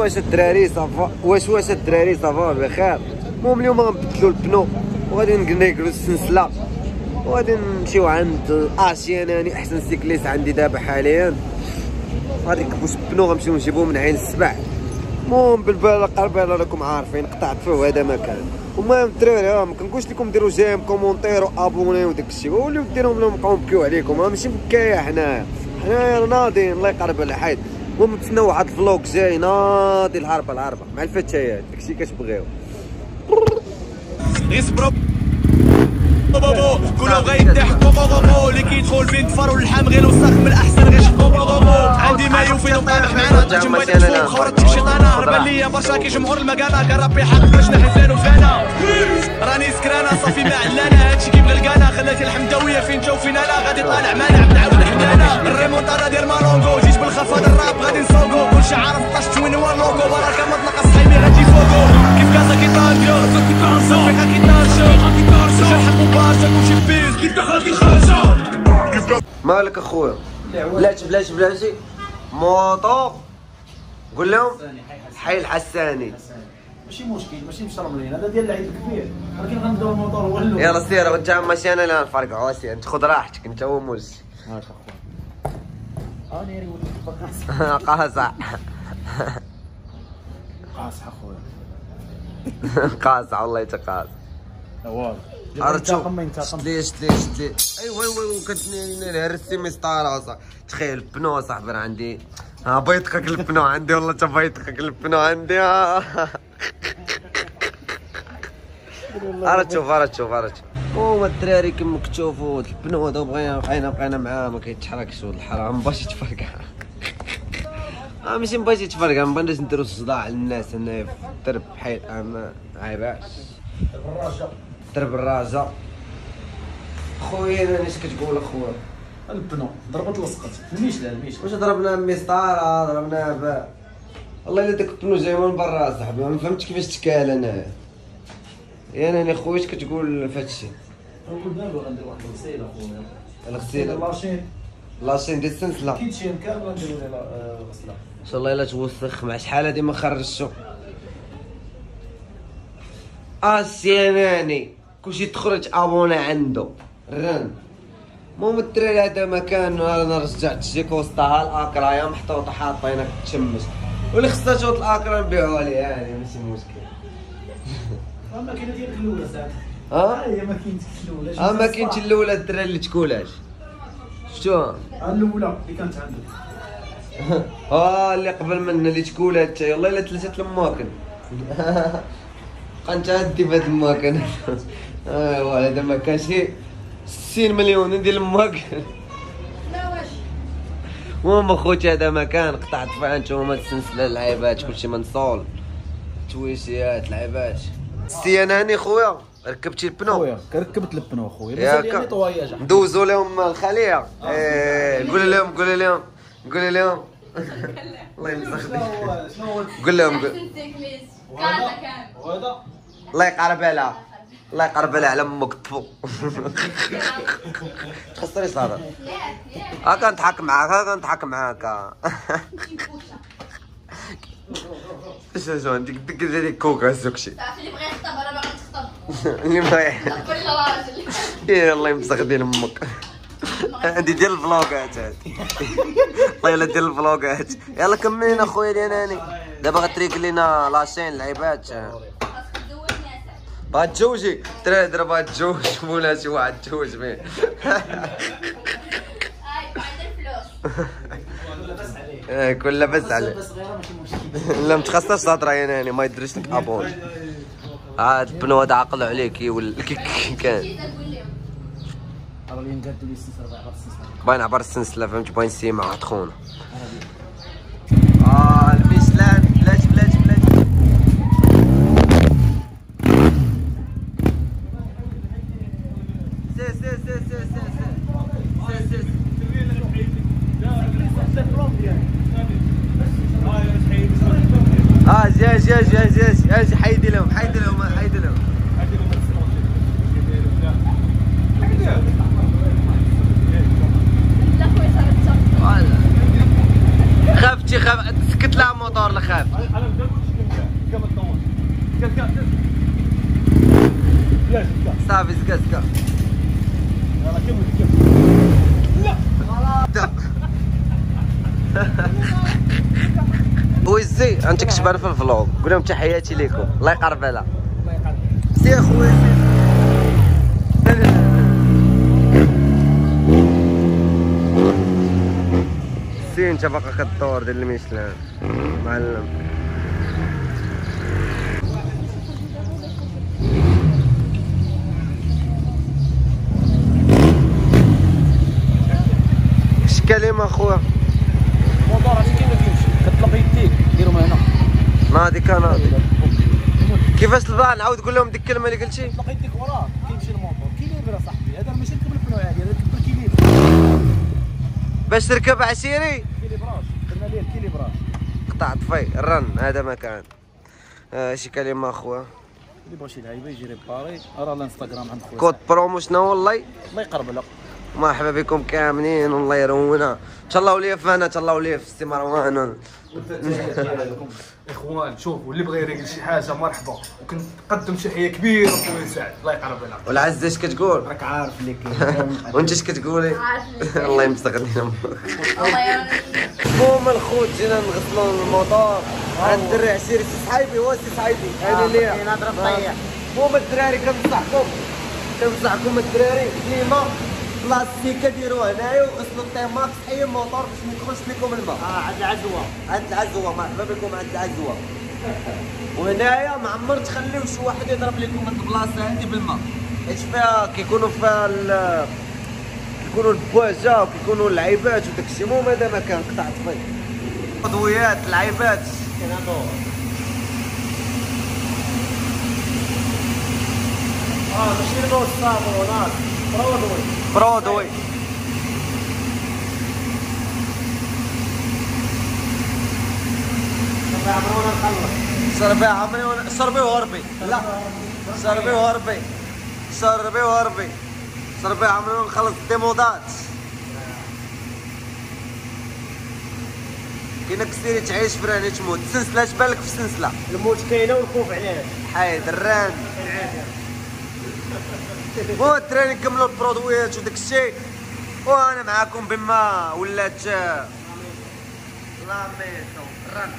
واش الدراري صافا واش واش الدراري صافا بخير. المهم اليوم غنبدلو البنو وغادي نقلو السلسلة. وغادي نمشيو عند اشيان يعني أحسن سيكليس عندي دابا حاليا. غادي نكبوش البنو غنمشيو نجيبوه من عين السبع. المهم بالبال قربان راكم عارفين قطعت فيه هذا مكان المهم الدراري ما كنقولش لكم ديروا جيم كومونتير وأبوني وداك الشيء. وليو ديرهم لهم بقاو نبكيو عليكم ماشي بكاية حنايا. حنايا ناضيين الله يقرب الحيط المهم تسناو واحد الفلوق جاي ناضي الهربة الهربة. مع الفتيات داكشي كتبغيو يصبروا كله غيطيح كومو غومو اللي كيدخل فيك فارو اللحام غير وسخ من الأحسن غير شكومو غومو عندي ما يوفي طالح معانا تجم ما تفوق خورت الشيطانة هربان ليا برشا كيجمعوا المكانة كربي حق باش نحزن وفانا راني سكرانة. صافي ما علانا. هادشي كيبغي لقانا. خلاتي الحمدويه فين جاو فين أنا غادي طالع مانع بنعاود حدانا الريمونتادا دير مالونغو جيت بالخفاض الراب. غادي نسوقو. كلشي عارف طاش توين هو اللوغو بركة ما تنقص حيمي غادي فوقو كيف كازا كي طاليو صافي غا كي طالشو جا حق مالك أخويا؟ بلاتي بلاتي بلاتي موطو قول لهم. حي الحساني. ماشي مشكل ماشي مشرملين هذا ديال العيد الكبير. ولكن غنبداو الموطور هو الأول يلا سير انت ماشي أنا اللي نفرقعوا سير أنت خذ راحتك أنت هو موز قاصع قاصح. أخويا. قاصع والله يتقاصع نوال عرفت شو ما ينتقم. شتلي شتلي شتلي ايوا ايوا كتني مسطار اصاحبي تخيل البنو صاحبي راه عندي ها البنو عندي والله تا البنو عندي؟ آه. هما الدراري كما كتشوفوا البنو هذا بغينا بقينا بقينا معاه ما كيتحركش ولد الحرام باش يتفرقع. آه ماشي باش يتفرقع ما بغيناش نديرو صداع للناس هنايا في الدرب حيت أما عيباش. درب الراجة خويا أنا اش كتقول اخويا البنو ضربت لصقت الميشله الميشله واش ضربنا مسطارة ضربنا ب والله الا داك البنو جاي من برا صاحبي ما فهمتش كيفاش تكال أنا. يا أنا خويا كتقول في هادشي نقول دابا غندير واحد الغسيل اخويا الغسيل. لاشين لاشين ديال السلسلة كيتشين كامل غنديرو لها آه، غسله إن شاء الله إلا توسخ. مع شحال هادي ما خرجتو؟ اسياناني كلشي تخرج أبونا عنده. رن. المهم الدراري هذا مكان أنا رجعت شي كوسطها الاكرايا محطوطه حاطينها كتشمس واللي خصها تشوط الاكرا نبيعوها ليه يعني ماشي مشكل الماكينه ديالك الأولى ساعات ها؟ هي ماكينتك الأولى؟ ها ما كاينش الأولى الدراري اللي تكولاش شفتوها ها الأولى اللي كانت عندك. آه اللي قبل منا اللي تكولها حتى والله إلا ثلاثة الماكن كنت عندي في هذا الماكن ايوا هذا ما كان شي 60 مليون ندير لماك لا واش؟ المهم خوتي هذا ما كان قطعت طفان نتوما السلسله اللعيبات كلشي منصول. تويسيات لعيبات. سي أنا هاني خويا ركبتي البنو. خويا ركبت البنو خويا. مازال يعني طواياج ندوزو لهم الخليه آه. إيه قول لهم قول لهم قول لهم. الله يمسخ قول لهم قول. الله يقرب عليها. الله يقرب على أمك طفو تخسريش تهضر ها كنضحك معاك ها كنضحك معاك. اش شو عندك ديك ديك كوكا تعرف اللي بغى يخطب أنا باغي تخطب. اللي خطب لي راجل يا الله يمسخ ديال أمك. عندي ديال الفلوقات هاد الله يلا ديال الفلوقات يلا كملين اخويا ديالاني دابا غتريك لينا لاشين لعيبات. بغا تجوجي تري هضر بغا تجوج ولا شي واحد تجوج ميه كل لاباس عليه. لا متخسرش الهضره يعني ما يدريش لك ابون عاد البنو هذا عقل عليه كيولي كان. باين عبر السنسله فهمت باين سيما عاد خونا سير سير سير سير سير سير سير آه جاي جاي جاي جاي حيدي لهم حيدي لهم حيدي لهم خافتي خاف. سكت لها الموطور لخاف صافي سكا سكا ويزي أنت كتبان في الفلوغ. قول لهم تحياتي لكم الله يقرب لها سي اخويا سي أنت باقا كدور ديال الميشلان. معلم. اش كلمة أخويا. الموتور عرفتي كيما كيمشي كتطلق يديك ديرهم هنا. ناضي كناضي كيفاش البا نعاود قول لهم ديك الكلمة اللي قلتي. تطلق يديك وراه كيمشي الموتور كيليبر اصاحبي هذا ماشي ركب البنو عادي هذا ركب الكيليبر باش تركب عسيري؟ كيليبراج. درنا ليه الكيليبراج؟ قطع طفي الرن هذا مكان آه شي كلمة أخويا. اللي بغى شي لعيبة يجي ريباري. راه الانستغرام عند خويا. كود برومو شنو والله؟ الله يقرب لك. مرحبا بكم كاملين والله يرونا تهلاو ليا في أنا تهلاو ليا في السي مروان إخوان شوفوا اللي بغى يريقل شي حاجة مرحبا. وكنت نقدم تحيه كبيرة خويا سعد. الله يقرب لك والعز اش كتقول؟ راك عارف اللي كاين. وإنت اش كتقولي؟ الله يمسخني الله يعاونك المهم الخوت جينا نغسلوا الموطور عند الدري عسيري سي صحيبي هو سي صحيبي أنا طيح المهم الدراري كنصحكم كنصحكم الدراري؟ ديما. بلاستيكه ديروه هنايا وغسلوا الطيماط حي الموطور باش ما يدخلش لكم الماء. آه عند العزوة. عند العزوة مرحبا بكم عند العزوة. وهنايا ما عمر تخليو شي واحد يضرب لكم هاد البلاصة هادي بالماء. حيت فيها؟ كيكونوا فيها ال- كيكونوا البواجه وكيكونوا اللعيبات وداكشي المهم هذا مكان قطع طفي عضويات لعيبات. آه ماشي نوت صابونات برودوي عمرونا نخلص صربي عمري ون- صربي وهربي لا. صربي وهربي صربي وهربي صربي عمري ونخلص الديمودات كاينة كسيري تعيش فراني تموت. سلسلة تبان في سلسلة؟ الموت كاينة والخوف عليه حيد الران هو والدراري نكملوا البرودويات وداك الشيء وأنا معاكم بما ولات لاميتو رن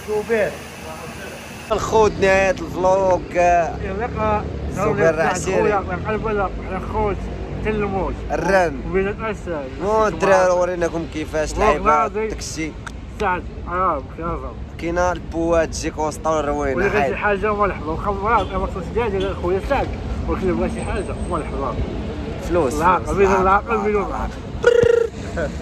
السوبر. الخوت نهاية الفلوق. يبقى سوبر عسيري. قلب على خوت. تلموت الران وبين الاسد الدراري وريناكم كيفاش لعيبة تكسي. سعد آه كنظر كاينة البوات تجيك وسط الروينة ولا غير شي حاجة مرحبا وخمرات أنا مخصوص ديالي خويا سعد ولكن بغى شي حاجة مرحبا فلوس العاقل. بين العاقل بين العاقل